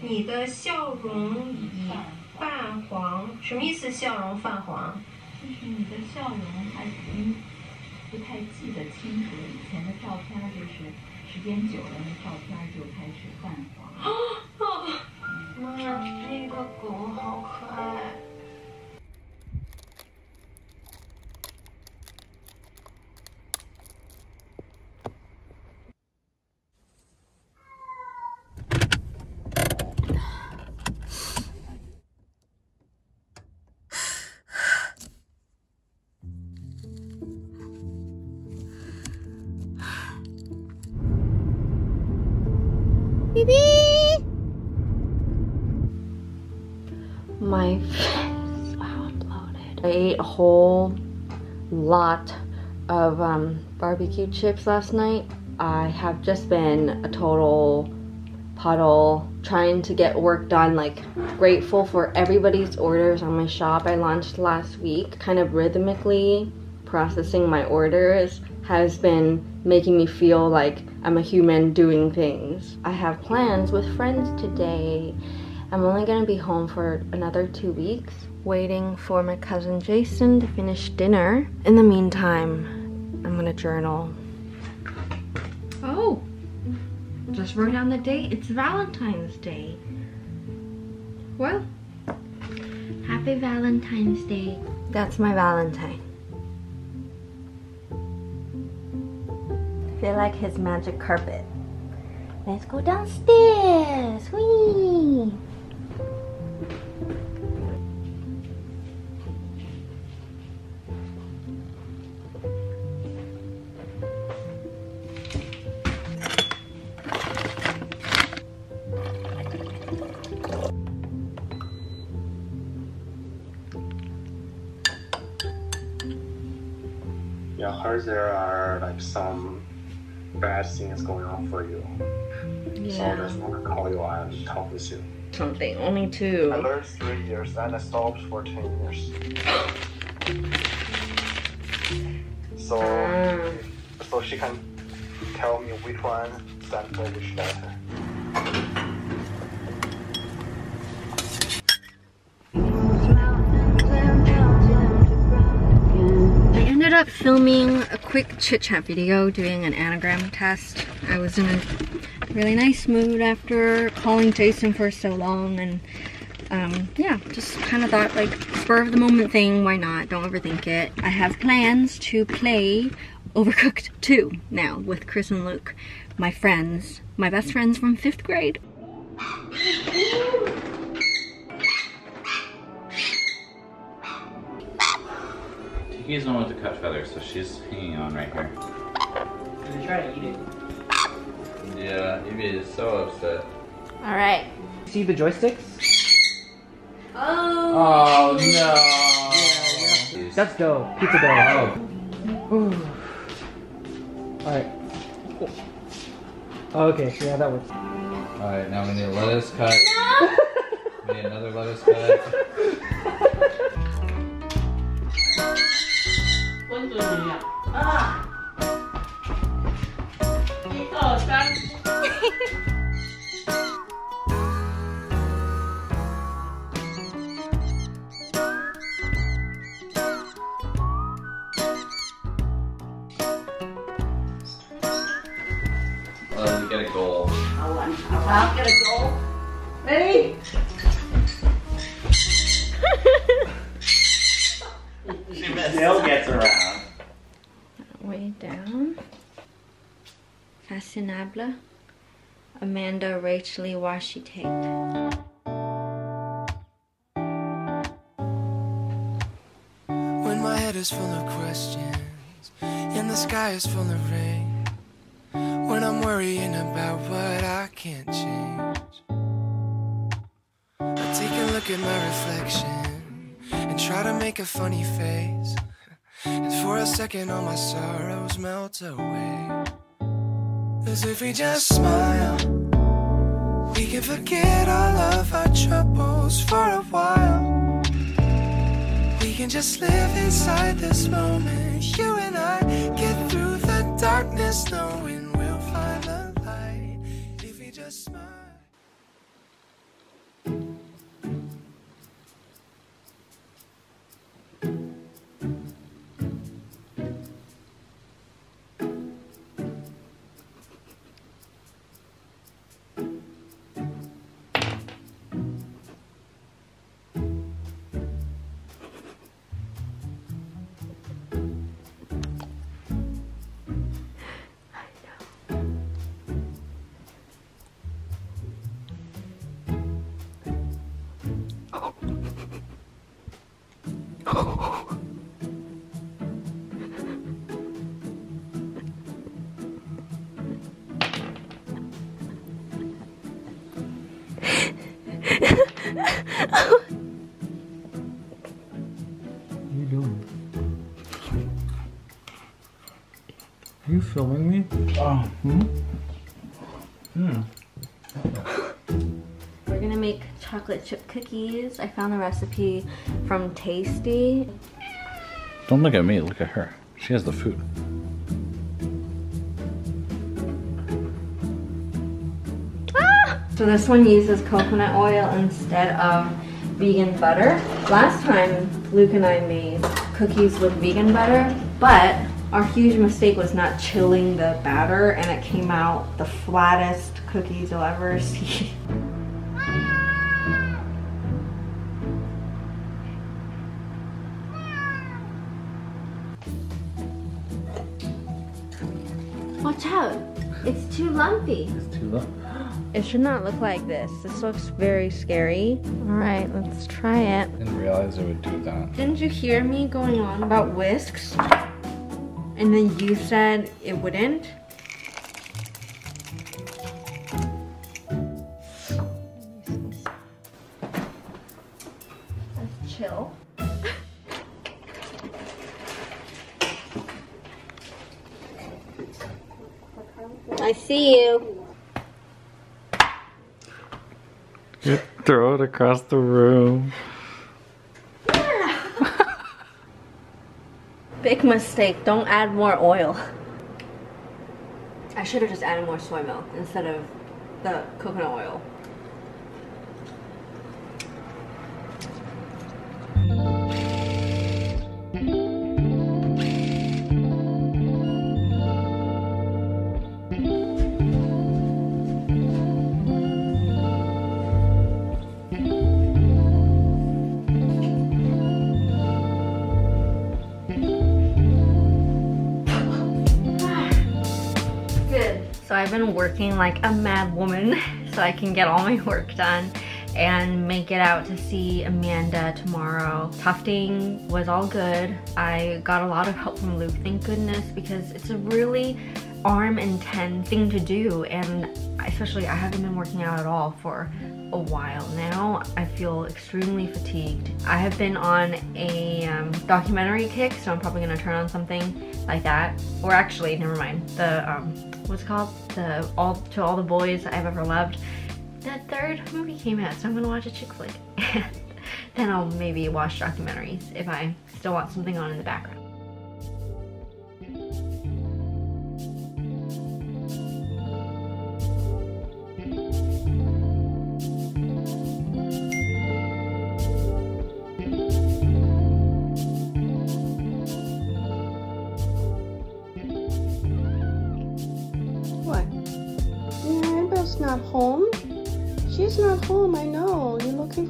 你的笑容已泛黄，什么意思？笑容泛黄？就是你的笑容还已经不太记得清楚了。以前的照片就是时间久了，那照片就开始泛黄。妈，那个狗好可爱。My face bloated. I ate a whole lot of um, barbecue chips last night. I have just been a total puddle trying to get work done like grateful for everybody's orders on my shop I launched last week kind of rhythmically processing my orders has been making me feel like I'm a human doing things. I have plans with friends today. I'm only gonna be home for another two weeks, waiting for my cousin Jason to finish dinner. In the meantime, I'm gonna journal. Oh, just wrote down the date. It's Valentine's Day. Well, happy Valentine's Day. That's my Valentine. Feel like his magic carpet. Let's go downstairs. Whee! Yeah, heard there are like some bad things going on for you. So I just want to call you and talk with you. Something, only two. I learned three years and I stopped for 10 years. So, Ah. so she can tell me which one stand for which letter. Filming a quick chit chat video doing an anagram test. I was in a really nice mood after calling Jason for so long and um, yeah, just kind of thought like spur of the moment thing, why not? Don't overthink it. I have plans to play Overcooked 2 now with Chris and Luke, my friends, my best friends from fifth grade. Tiki's the one with the cut feathers, so she's hanging on right here. They try to eat it. Yeah, Evie is so upset. All right. See the joysticks? Oh. Oh no! That's dough. Pizza dough. Oh. Alright. Oh, okay, yeah, that works. Alright, now we need a lettuce cut. we need another lettuce cut. Amanda Rachel Washington. When my head is full of questions and the sky is full of rain. When I'm worrying about what I can't change. I take a look at my reflection and try to make a funny face. And for a second, all my sorrows melt away. As if we just smile, can forget all of our troubles for a while. We can just live inside this moment. You and I get through the darkness, knowing What are you doing? Are you filming me? Oh. Hmm? Hmm. We're gonna make chocolate chip cookies. I found the recipe from Tasty. Don't look at me, look at her. She has the food. So this one uses coconut oil instead of vegan butter. Last time Luke and I made cookies with vegan butter, but our huge mistake was not chilling the batter and it came out the flattest cookies you'll ever see. Watch out, it's too lumpy. It's too low. It should not look like this. This looks very scary. All right, let's try it. Didn't realize it would do that. Didn't you hear me going on about whisks? And then you said it wouldn't? Let's chill. I see you. You throw it across the room. Big mistake. Don't add more oil. I should have just added more soy milk instead of the coconut oil. Been working like a mad woman so I can get all my work done and make it out to see Amanda tomorrow. Tufting was all good. I got a lot of help from Luke, thank goodness, because it's a really arm intense thing to do and especially I haven't been working out at all for a while now. I feel extremely fatigued. I have been on a um, documentary kick, so I'm probably gonna turn on something like that. Or actually, never mind. The um, what's it called? The all to all the boys I've ever loved. The third movie came out, so I'm gonna watch a chick flick. Then I'll maybe watch documentaries if I still want something on in the background.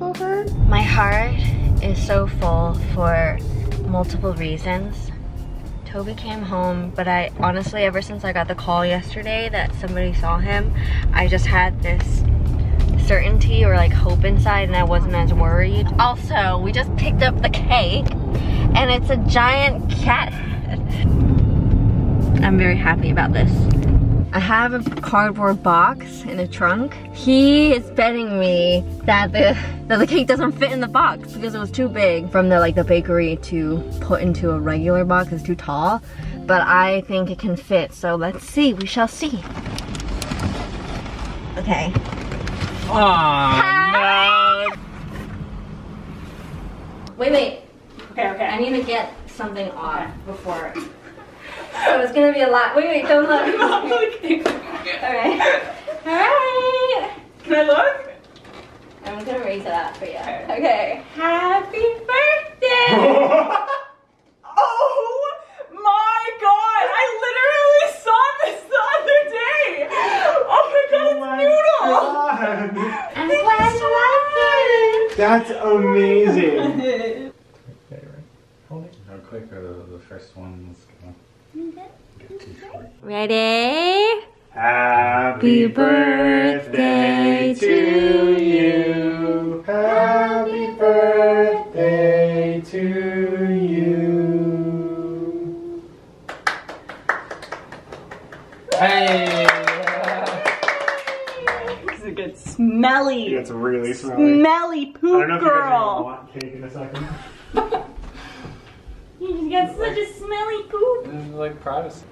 My heart is so full for multiple reasons. Toby came home, but I honestly, ever since I got the call yesterday that somebody saw him, I just had this certainty or like hope inside and I wasn't as worried. Also, we just picked up the cake and it's a giant cat head. I'm very happy about this. I have a cardboard box in a trunk. He is betting me that the that the cake doesn't fit in the box because it was too big from the like the bakery to put into a regular box. It's too tall. But I think it can fit. So let's see. We shall see. Okay. Oh, Wait, wait. Okay, okay. I need to get something off before. So it's gonna be a lot. Wait, wait, don't look. Alright. Alright. Can I look? I'm gonna raise it up for you. Okay. Happy birthday! Oh my god! I literally saw this the other day! Oh my god, it's oh Noodle! I'm glad you like it! That's amazing. How quick are the, the first ones going? Ready? Happy birthday to you. Happy birthday to you. Hey! This is a good smelly, It's really smelly. smelly I don't know if you guys girl. want cake in a second. You got such a smelly poop. This is like privacy.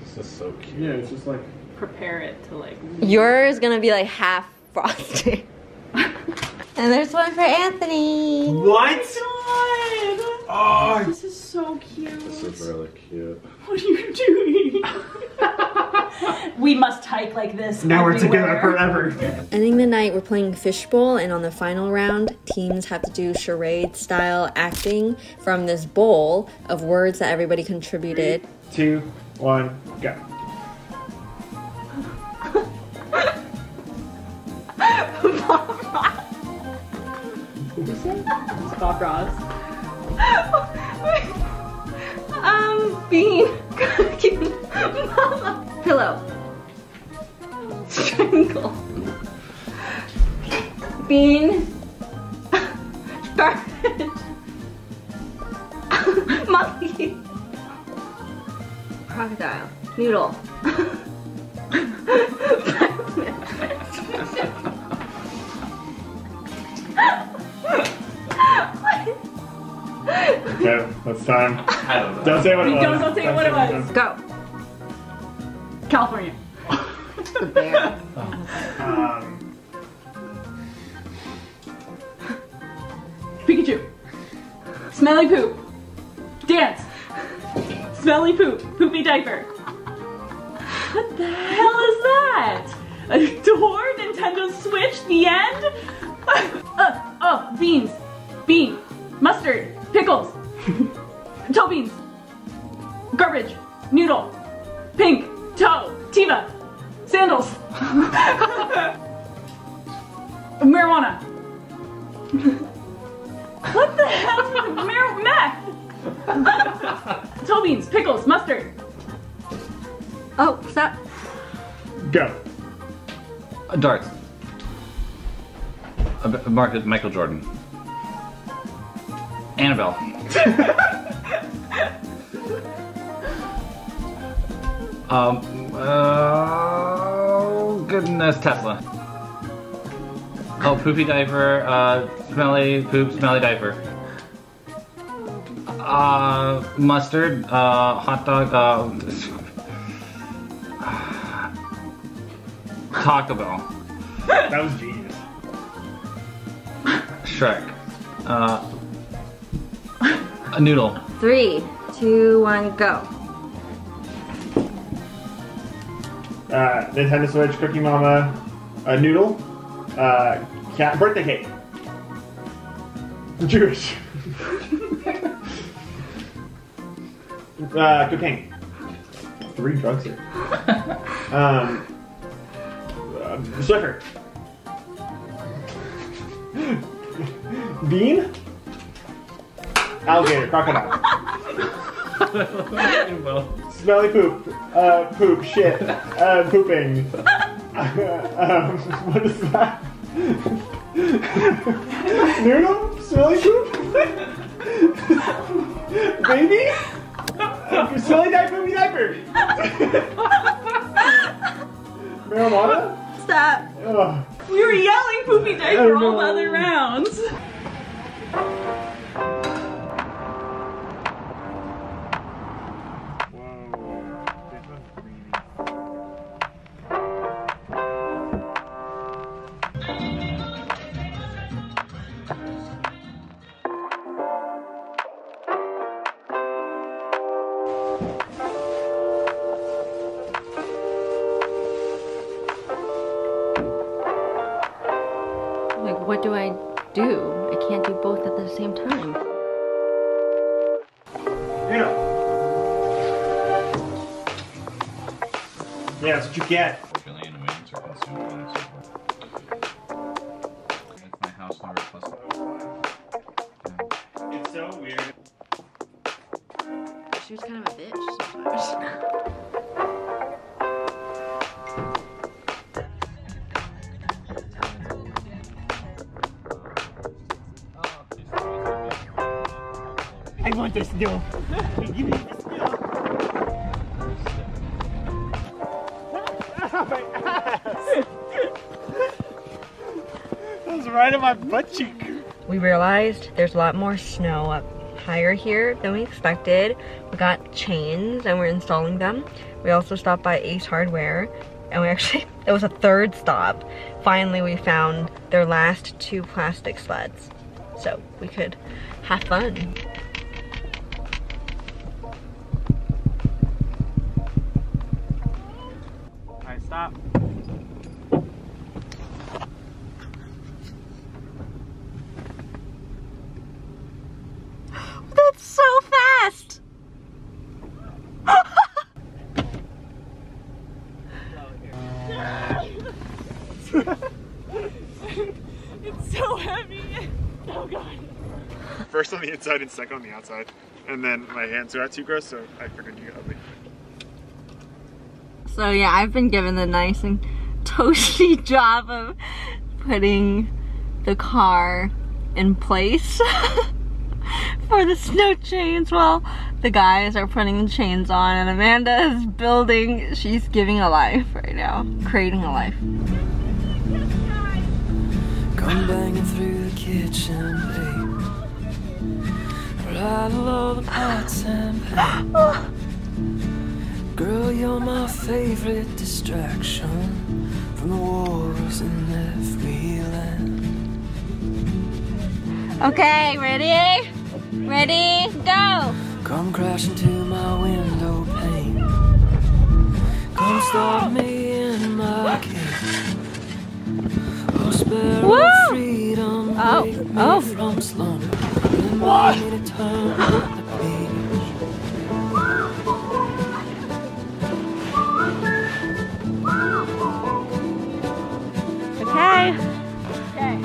This is so cute. Yeah, it's just like. Prepare it to like. Yours is gonna be like half frosted. and there's one for Anthony. What? Oh God! Oh, This is so cute. This is really cute. What are you doing? We must hike like this. now we're together forever. Ending the night, we're playing fishbowl, and on the final round, teams have to do charade style acting from this bowl of words that everybody contributed. Two, one, go. It's Bob Ross. um, bean, cooking, mama, pillow, strangle, bean, garbage, monkey, crocodile, noodle. Okay, that's time. I don't know. Don't say what it was. don't- don't say what it was. Go. California. The bear. Um, Pikachu. Smelly poop. Dance. Smelly poop. Poopy diaper. What the hell is that? A door? Nintendo Switch? The end? Uh, oh, beans. Bean. Mustard. Pickles. toe beans. Garbage. Noodle. Pink. Toe. Teva. Sandals. Marijuana. What the hell? Mar- meth. Toe beans, pickles, mustard. Oh, stop. go. Uh, darts. Uh, B- Marcus, Michael Jordan. Annabelle. um, oh, goodness, Tesla. Oh, poopy diaper, uh, smelly poop, smelly diaper. Uh, mustard, uh, hot dog, uh, Taco Bell. That was genius. Shrek. Uh, a noodle. Three, two, one, go. Uh, Nintendo Switch, Cooking Mama, a noodle, uh, cat, birthday cake. Jewish. uh, cocaine. Three drugs here. Um, uh, Swiffer. Bean. Alligator, crocodile. Smelly poop. Uh, poop. Shit. Uh, pooping. um, what is that? Noodle? Smelly poop? Baby? Uh, smelly diaper, poopy diaper. Marijuana? Stop. Ugh. We were yelling poopy diaper all no. other rounds. Yeah, that's what you get. Billion wings are consumed by the super. That's my house number plus. It's so weird. She was kind of a bitch sometimes. I want this deal. my ass. that was right on my butt cheek. We realized there's a lot more snow up higher here than we expected. We got chains and we're installing them. We also stopped by Ace Hardware and we actually, it was a third stop. Finally, we found their last two plastic sleds. So we could have fun. Inside and second on the outside. And then my hands got too gross, so I figured you got me. So yeah, I've been given the nice and toasty job of putting the car in place for the snow chains while the guys are putting the chains on and Amanda is building, she's giving a life right now, creating a life. Come banging through the kitchen, All the pots and pans. Girl, you're my favorite distraction from the wars in every land. Okay, ready? Ready? Go! Come crashing to my window pane. Come stop me in my cage. Oh, spare Woo! Oh, oh. page. Okay.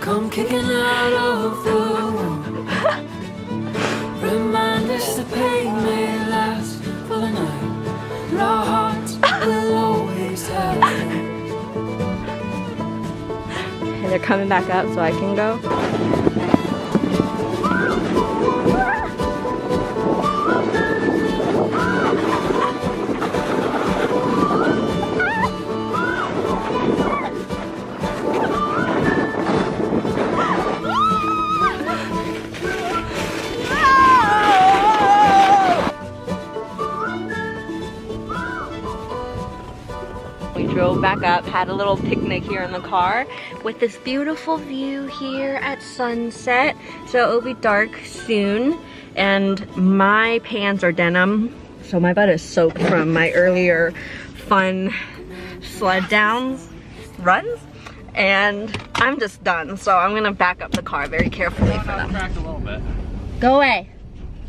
Come kicking out of the. Us the pain may last for the night. And our hearts will always have. And they're coming back up so I can go. Little picnic here in the car with this beautiful view here at sunset. So it'll be dark soon and my pants are denim. So my butt is soaked from my earlier fun sled downs runs and I'm just done. So I'm gonna back up the car very carefully for them. Cracked a little bit. Go away,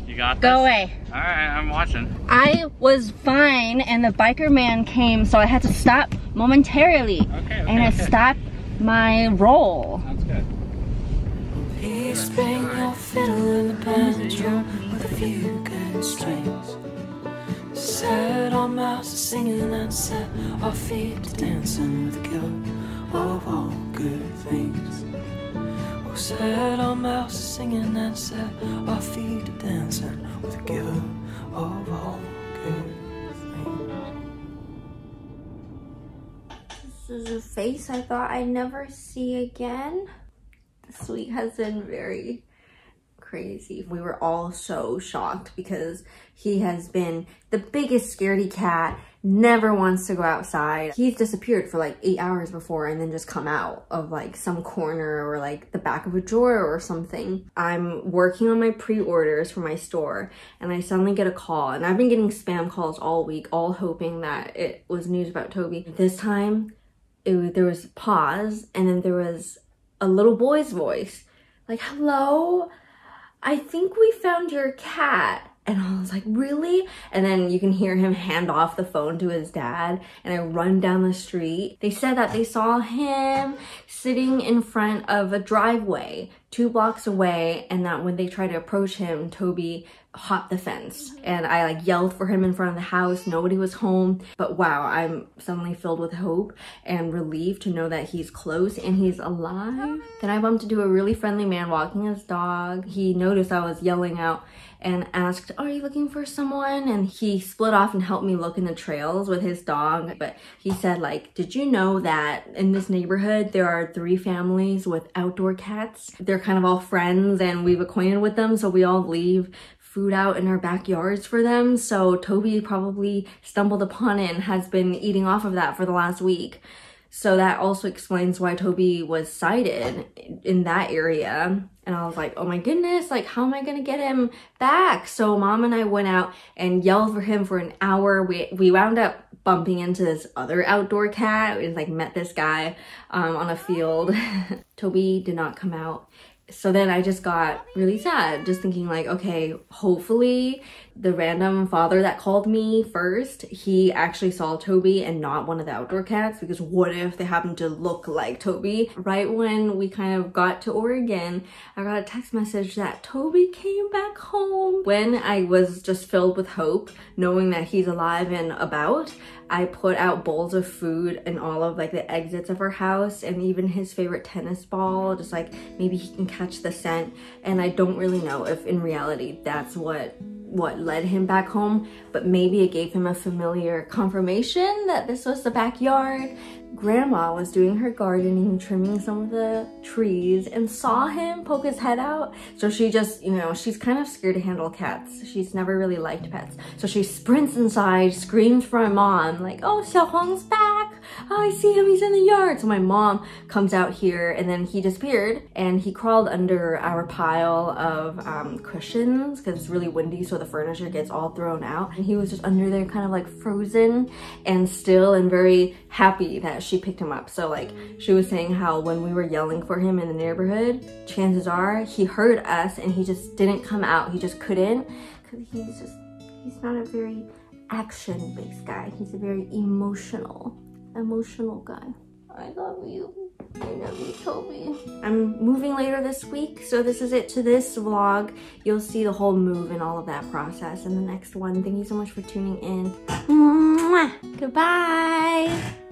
You got this? go away. All right, I'm watching. I was fine and the biker man came so I had to stop momentarily Okay, okay, and it okay. stopped my roll. That's good. Please bring your fiddle in the banjo with a few good strings. Set our mouths to singing and set our feet to dancing with the giver of all good things. Set our mouths singing and set our feet to dancing with the giver of all good things. This is a face I thought I'd never see again. This week has been very crazy. We were all so shocked because he has been the biggest scaredy cat, never wants to go outside. He's disappeared for like eight hours before and then just come out of like some corner or like the back of a drawer or something. I'm working on my pre-orders for my store and I suddenly get a call and I've been getting spam calls all week, all hoping that it was news about Toby. This time it, there was a pause and then there was a little boy's voice like, hello, I think we found your cat. And I was like, really? And then you can hear him hand off the phone to his dad. And I run down the street. They said that they saw him sitting in front of a driveway two blocks away. And that when they tried to approach him, Toby hopped the fence. And I like yelled for him in front of the house. Nobody was home. But wow, I'm suddenly filled with hope and relief to know that he's close and he's alive. Then I bumped into a really friendly man walking his dog. He noticed I was yelling out and asked, are you looking for someone? And he split off and helped me look in the trails with his dog. But he said like, did you know that in this neighborhood, there are three families with outdoor cats? They're kind of all friends and we've acquainted with them. So we all leave food out in our backyards for them. So Toby probably stumbled upon it and has been eating off of that for the last week. So that also explains why Toby was sighted in that area. And I was like, oh my goodness, like how am I gonna get him back? So mom and I went out and yelled for him for an hour. We, we wound up bumping into this other outdoor cat. We like met this guy um, on a field. Toby did not come out so then I just got really sad, just thinking like, okay, hopefully the random father that called me first, he actually saw Toby and not one of the outdoor cats because what if they happen to look like Toby? Right when we kind of got to Oregon, I got a text message that Toby came back home. When I was just filled with hope, knowing that he's alive and about, I put out bowls of food in all of like the exits of our house and even his favorite tennis ball, just like maybe he can catch the scent. And I don't really know if in reality that's what what led him back home, but maybe it gave him a familiar confirmation that this was the backyard grandma was doing her gardening, trimming some of the trees and saw him poke his head out. So she just, you know, she's kind of scared to handle cats. She's never really liked pets. So she sprints inside, screams for my mom, like, oh, Xiaohong's back. Oh, I see him, he's in the yard. So my mom comes out here and then he disappeared and he crawled under our pile of um, cushions because it's really windy so the furniture gets all thrown out. And he was just under there kind of like frozen and still and very happy she picked him up. So like she was saying how when we were yelling for him in the neighborhood, chances are he heard us and he just didn't come out. He just couldn't because he's just, he's not a very action-based guy. He's a very emotional, emotional guy. I love you. I love you, Toby. I'm moving later this week, so this is it to this vlog. You'll see the whole move and all of that process in the next one. Thank you so much for tuning in. Mwah! Goodbye.